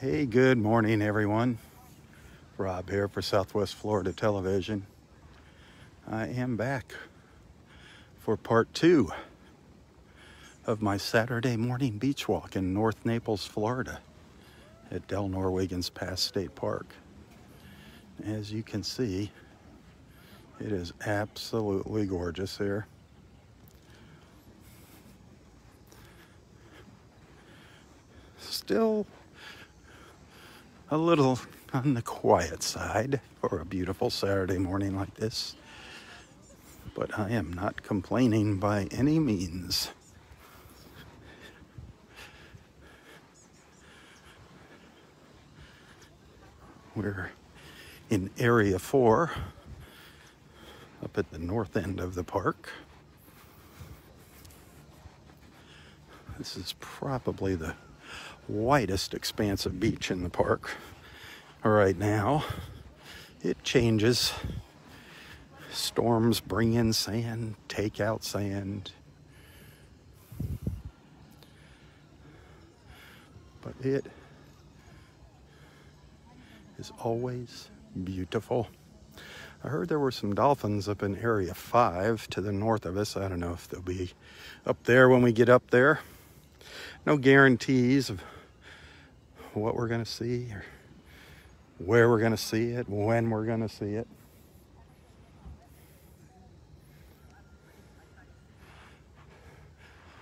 Hey, good morning, everyone. Robb here for Southwest Florida Television. I am back for part two of my Saturday morning beach walk in North Naples, Florida at Delnor Wiggins Pass State Park. As you can see, it is absolutely gorgeous here. Still a little on the quiet side for a beautiful Saturday morning like this. But I am not complaining by any means. We're in Area 4 up at the north end of the park. This is probably the widest expanse of beach in the park right now. It changes. Storms bring in sand, take out sand. But it is always beautiful. I heard there were some dolphins up in Area 5 to the north of us. I don't know if they'll be up there when we get up there. No guarantees of what we're going to see or where we're going to see it, when we're going to see it.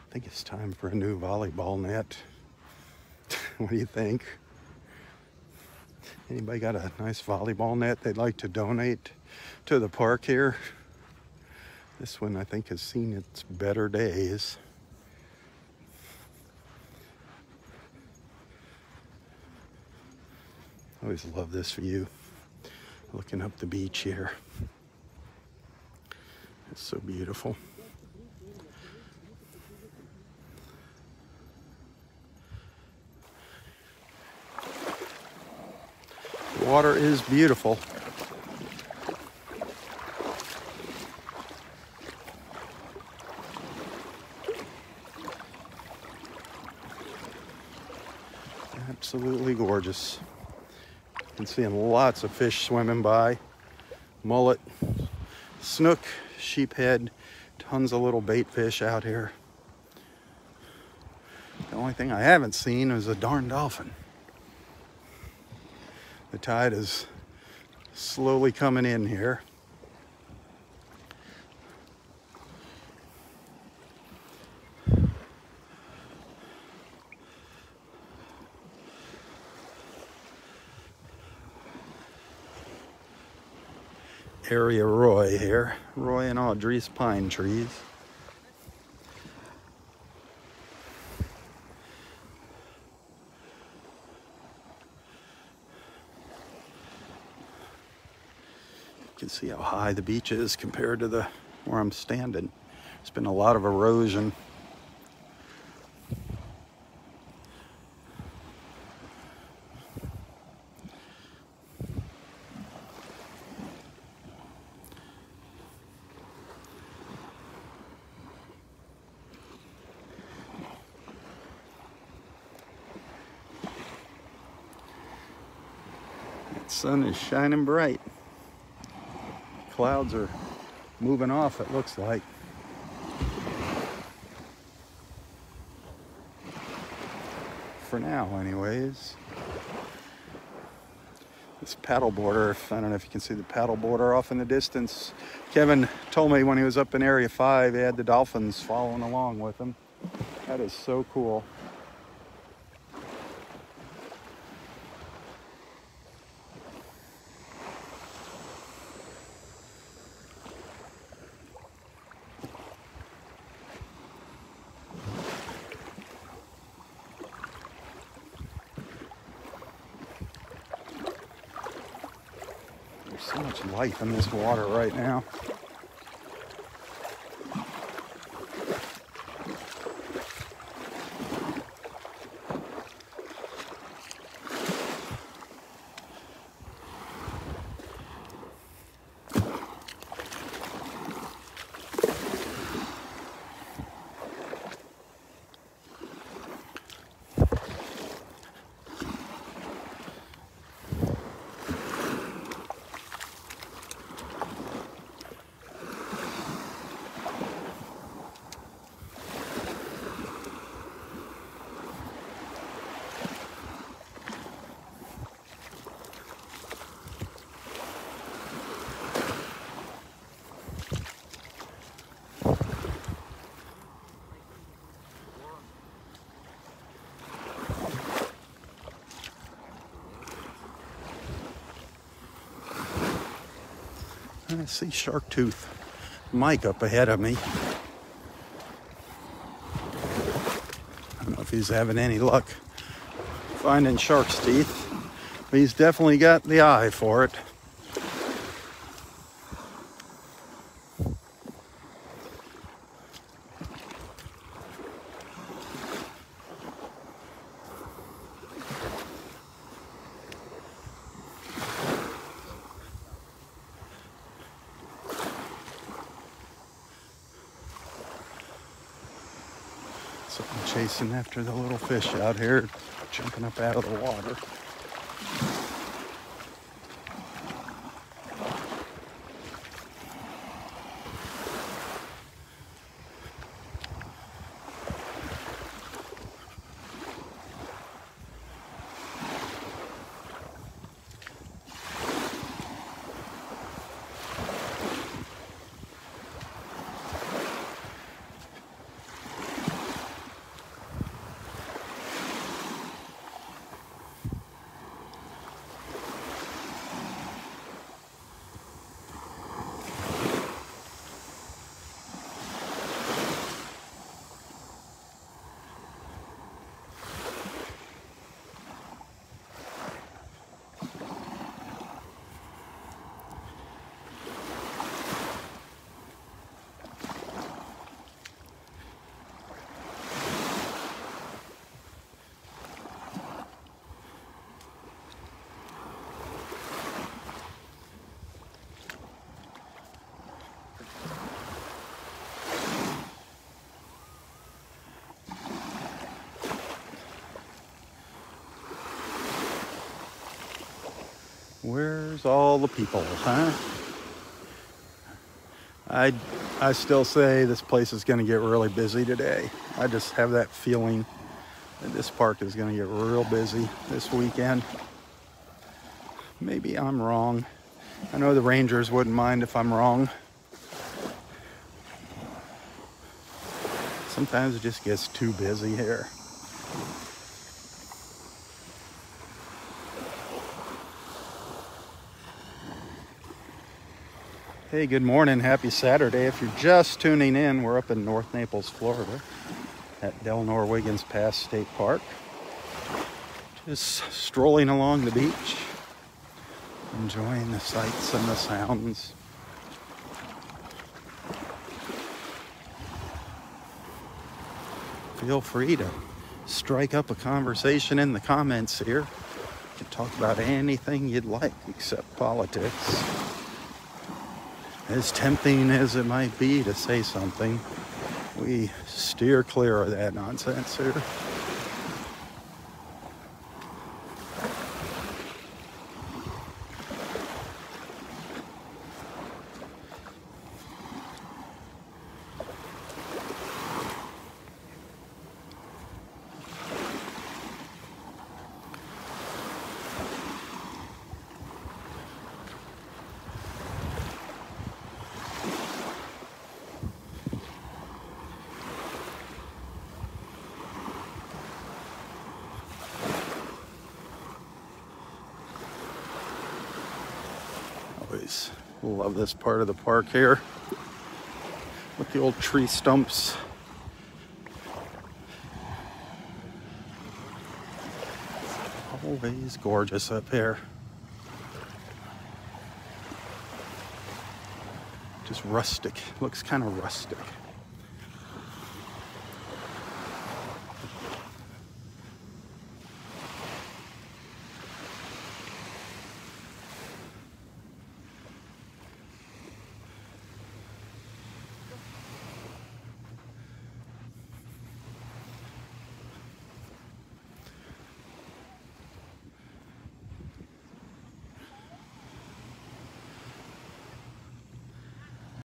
I think it's time for a new volleyball net. what do you think? Anybody got a nice volleyball net they'd like to donate to the park here? This one I think has seen its better days. Always love this view, looking up the beach here. It's so beautiful. Water is beautiful. Absolutely gorgeous. Seeing lots of fish swimming by. Mullet, snook, sheephead, tons of little bait fish out here. The only thing I haven't seen is a darn dolphin. The tide is slowly coming in here. Area Roy here. Roy and Audrey's pine trees. You can see how high the beach is compared to the where I'm standing. There's been a lot of erosion sun is shining bright. Clouds are moving off, it looks like. For now, anyways. This paddle boarder, I don't know if you can see the paddle boarder off in the distance. Kevin told me when he was up in Area 5, he had the dolphins following along with him. That is so cool. So much life in this water right now. I see shark tooth Mike up ahead of me. I don't know if he's having any luck finding shark's teeth, but he's definitely got the eye for it. So I'm chasing after the little fish out here, jumping up out of the water. Where's all the people, huh? I, I still say this place is going to get really busy today. I just have that feeling that this park is going to get real busy this weekend. Maybe I'm wrong. I know the Rangers wouldn't mind if I'm wrong. Sometimes it just gets too busy here. Hey, good morning. Happy Saturday. If you're just tuning in, we're up in North Naples, Florida at Delnor Wiggins Pass State Park. Just strolling along the beach, enjoying the sights and the sounds. Feel free to strike up a conversation in the comments here. You can talk about anything you'd like except politics as tempting as it might be to say something, we steer clear of that nonsense here. Always love this part of the park here with the old tree stumps. Always gorgeous up here. Just rustic, looks kind of rustic.